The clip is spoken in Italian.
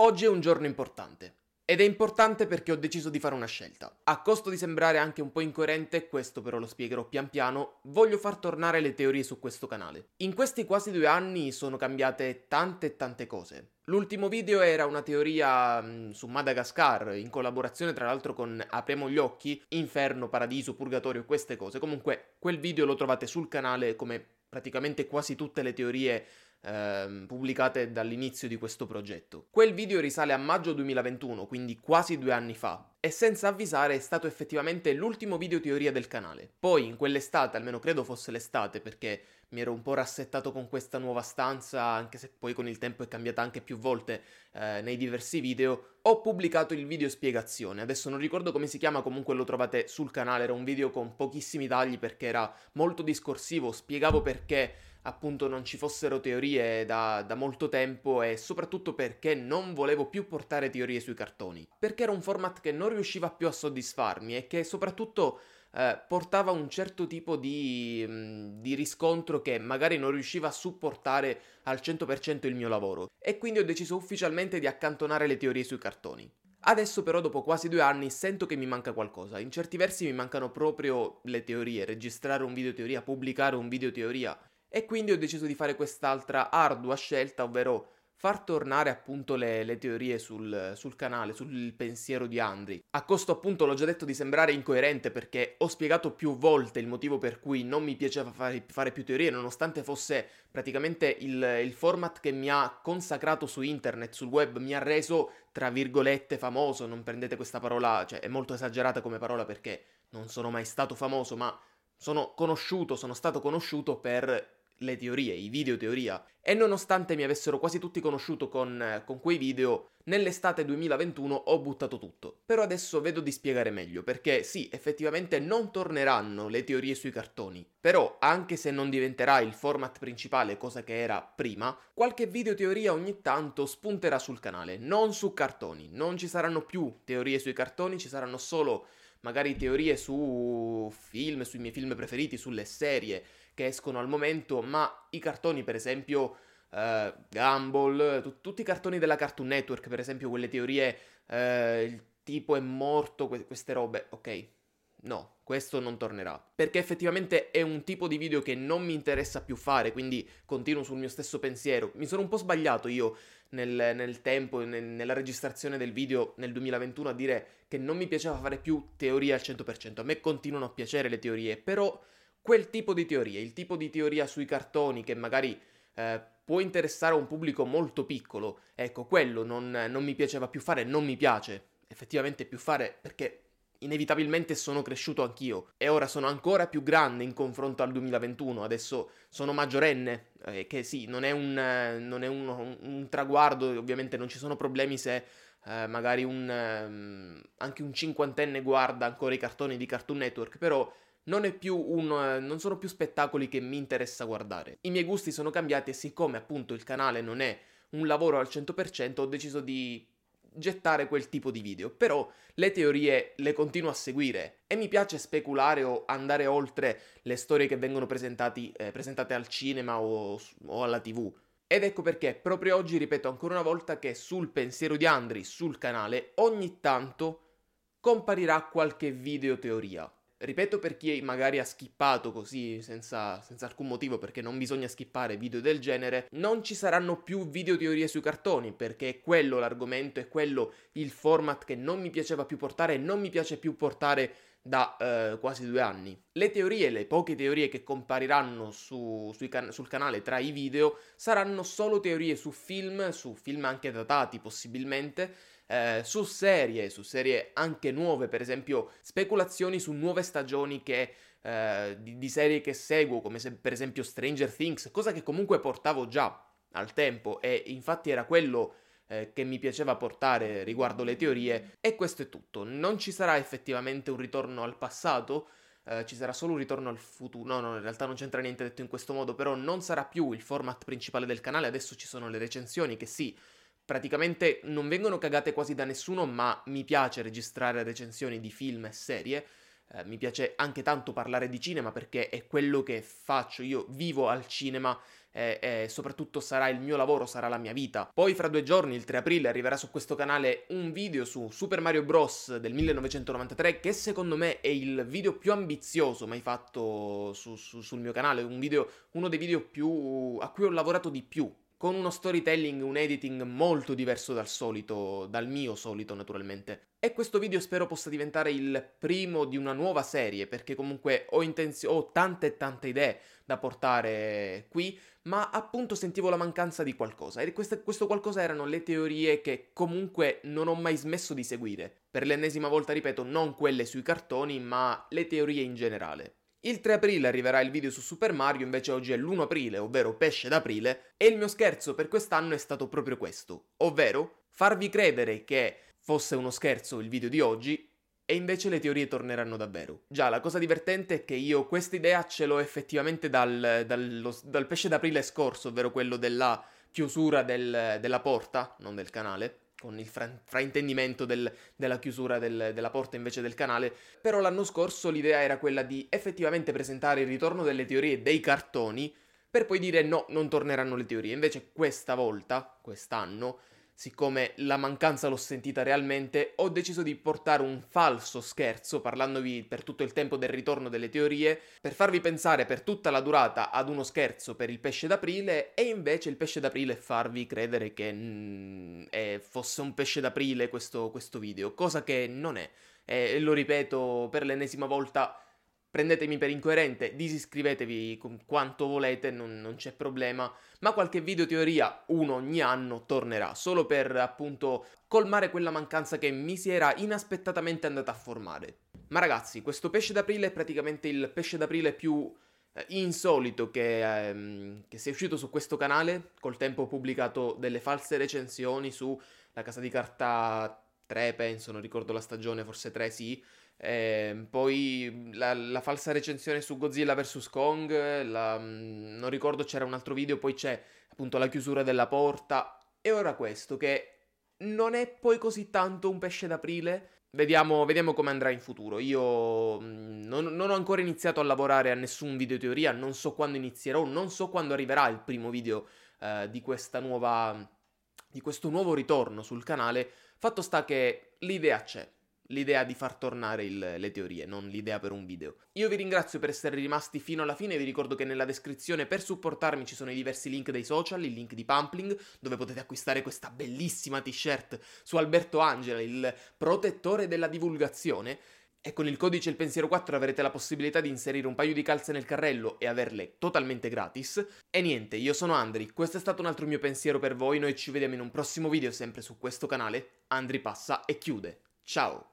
Oggi è un giorno importante. Ed è importante perché ho deciso di fare una scelta. A costo di sembrare anche un po' incoerente, questo però lo spiegherò pian piano, voglio far tornare le teorie su questo canale. In questi quasi due anni sono cambiate tante e tante cose. L'ultimo video era una teoria mm, su Madagascar, in collaborazione tra l'altro con Apriamo gli occhi, Inferno, Paradiso, Purgatorio, queste cose. Comunque, quel video lo trovate sul canale come praticamente quasi tutte le teorie eh, pubblicate dall'inizio di questo progetto. Quel video risale a maggio 2021, quindi quasi due anni fa, e senza avvisare è stato effettivamente l'ultimo video teoria del canale. Poi in quell'estate, almeno credo fosse l'estate, perché mi ero un po' rassettato con questa nuova stanza, anche se poi con il tempo è cambiata anche più volte eh, nei diversi video, ho pubblicato il video spiegazione. Adesso non ricordo come si chiama, comunque lo trovate sul canale, era un video con pochissimi tagli perché era molto discorsivo, spiegavo perché appunto non ci fossero teorie da, da, molto tempo e soprattutto perché non volevo più portare teorie sui cartoni. Perché era un format che non riusciva più a soddisfarmi e che soprattutto eh, portava un certo tipo di, mh, mm, di, riscontro che magari non riusciva a supportare al 100% il mio lavoro. E quindi ho deciso ufficialmente di accantonare le teorie sui cartoni. Adesso però dopo quasi due anni sento che mi manca qualcosa, in certi versi mi mancano proprio le teorie, registrare un video teoria, pubblicare un video teoria, e quindi ho deciso di fare quest'altra ardua scelta, ovvero far tornare appunto le, le teorie sul, sul, canale, sul pensiero di Andri. A costo appunto, l'ho già detto, di sembrare incoerente perché ho spiegato più volte il motivo per cui non mi piaceva fare, fare più teorie, nonostante fosse praticamente il, il, format che mi ha consacrato su internet, sul web, mi ha reso, tra virgolette, famoso. Non prendete questa parola, cioè è molto esagerata come parola perché non sono mai stato famoso, ma sono conosciuto, sono stato conosciuto per le teorie, i video teoria, e nonostante mi avessero quasi tutti conosciuto con, con, quei video, nell'estate 2021 ho buttato tutto. Però adesso vedo di spiegare meglio, perché sì, effettivamente non torneranno le teorie sui cartoni, però anche se non diventerà il format principale, cosa che era prima, qualche video teoria ogni tanto spunterà sul canale, non su cartoni, non ci saranno più teorie sui cartoni, ci saranno solo magari teorie su film, sui miei film preferiti, sulle serie che escono al momento, ma i cartoni per esempio uh, Gumball, t- tutti i cartoni della Cartoon Network, per esempio quelle teorie uh, il tipo è morto, que- queste robe, ok, no, questo non tornerà. Perché effettivamente è un tipo di video che non mi interessa più fare, quindi continuo sul mio stesso pensiero. Mi sono un po' sbagliato io nel, nel tempo, nel, nella registrazione del video nel 2021 a dire che non mi piaceva fare più teorie al 100%. A me continuano a piacere le teorie, però quel tipo di teorie, il tipo di teoria sui cartoni che magari... Eh, può interessare a un pubblico molto piccolo. Ecco, quello non, non mi piaceva più fare, non mi piace effettivamente più fare perché inevitabilmente sono cresciuto anch'io e ora sono ancora più grande in confronto al 2021, adesso sono maggiorenne, eh, che sì, non è, un, non è un, un, traguardo, ovviamente non ci sono problemi se eh, magari un, eh, anche un cinquantenne guarda ancora i cartoni di Cartoon Network, però non, un, non sono più spettacoli che mi interessa guardare. I miei gusti sono cambiati e siccome appunto il canale non è un lavoro al 100%, ho deciso di gettare quel tipo di video, però le teorie le continuo a seguire e mi piace speculare o andare oltre le storie che vengono eh, presentate al cinema o, o alla tv. Ed ecco perché proprio oggi ripeto ancora una volta che sul pensiero di Andri, sul canale, ogni tanto comparirà qualche video teoria. Ripeto per chi magari ha skippato così senza, senza, alcun motivo perché non bisogna skippare video del genere, non ci saranno più video teorie sui cartoni perché è quello l'argomento, è quello il format che non mi piaceva più portare e non mi piace più portare da uh, quasi due anni. Le teorie, le poche teorie che compariranno su, can- sul canale tra i video saranno solo teorie su film, su film anche datati possibilmente, eh, su serie, su serie anche nuove, per esempio speculazioni su nuove stagioni che, eh, di, di serie che seguo, come se, per esempio Stranger Things, cosa che comunque portavo già al tempo e infatti era quello eh, che mi piaceva portare riguardo le teorie e questo è tutto. Non ci sarà effettivamente un ritorno al passato, eh, ci sarà solo un ritorno al futuro. No, no, in realtà non c'entra niente detto in questo modo, però non sarà più il format principale del canale, adesso ci sono le recensioni che sì, praticamente non vengono cagate quasi da nessuno, ma mi piace registrare recensioni di film e serie. eh, mi piace anche tanto parlare di cinema perché è quello che faccio, io vivo al cinema e, e, soprattutto sarà il mio lavoro, sarà la mia vita. Poi fra due giorni, il 3 aprile, arriverà su questo canale un video su Super Mario Bros. del 1993 che secondo me è il video più ambizioso mai fatto su, su, sul mio canale, un video, uno dei video più, a cui ho lavorato di più con uno storytelling, un editing molto diverso dal solito, dal mio solito naturalmente. E questo video spero possa diventare il primo di una nuova serie, perché comunque ho, intenzio- ho tante e tante idee da portare qui, ma appunto sentivo la mancanza di qualcosa. E queste, questo qualcosa erano le teorie che comunque non ho mai smesso di seguire. Per l'ennesima volta ripeto, non quelle sui cartoni, ma le teorie in generale. Il 3 aprile arriverà il video su Super Mario, invece oggi è l'1 aprile, ovvero pesce d'aprile, e il mio scherzo per quest'anno è stato proprio questo, ovvero farvi credere che fosse uno scherzo il video di oggi e invece le teorie torneranno davvero. Già, la cosa divertente è che io questa idea ce l'ho effettivamente dal, dallo, dal pesce d'aprile scorso, ovvero quello della chiusura del, della porta, non del canale, con il fra- fraintendimento del, della chiusura del, della porta invece del canale, però l'anno scorso l'idea era quella di effettivamente presentare il ritorno delle teorie dei cartoni per poi dire no, non torneranno le teorie. Invece questa volta, quest'anno, siccome la mancanza l'ho sentita realmente, ho deciso di portare un falso scherzo, parlandovi per tutto il tempo del ritorno delle teorie, per farvi pensare per tutta la durata ad uno scherzo per il pesce d'aprile e invece il pesce d'aprile farvi credere che mm, eh, fosse un pesce d'aprile questo, questo video, cosa che non è. E lo ripeto per l'ennesima volta, Prendetemi per incoerente, disiscrivetevi con quanto volete, non, non, c'è problema, ma qualche video teoria, uno ogni anno, tornerà, solo per appunto colmare quella mancanza che mi si era inaspettatamente andata a formare. Ma ragazzi, questo pesce d'aprile è praticamente il pesce d'aprile più eh, insolito che, ehm, che sia uscito su questo canale, col tempo ho pubblicato delle false recensioni su La Casa di Carta 3, penso, non ricordo la stagione, forse 3 sì, eh, poi la, la, falsa recensione su Godzilla vs. Kong, la, mm, non ricordo c'era un altro video, poi c'è appunto la chiusura della porta. E ora questo, che non è poi così tanto un pesce d'aprile. Vediamo, vediamo come andrà in futuro. Io mm, non, non, ho ancora iniziato a lavorare a nessun video teoria, non so quando inizierò, non so quando arriverà il primo video eh, di questa nuova... di questo nuovo ritorno sul canale. Fatto sta che l'idea c'è l'idea di far tornare il, le teorie, non l'idea per un video. Io vi ringrazio per essere rimasti fino alla fine, vi ricordo che nella descrizione per supportarmi ci sono i diversi link dei social, il link di Pumpling, dove potete acquistare questa bellissima t-shirt su Alberto Angela, il protettore della divulgazione, e con il codice Il Pensiero 4 avrete la possibilità di inserire un paio di calze nel carrello e averle totalmente gratis. E niente, io sono Andri, questo è stato un altro mio pensiero per voi, noi ci vediamo in un prossimo video sempre su questo canale. Andri passa e chiude. Ciao!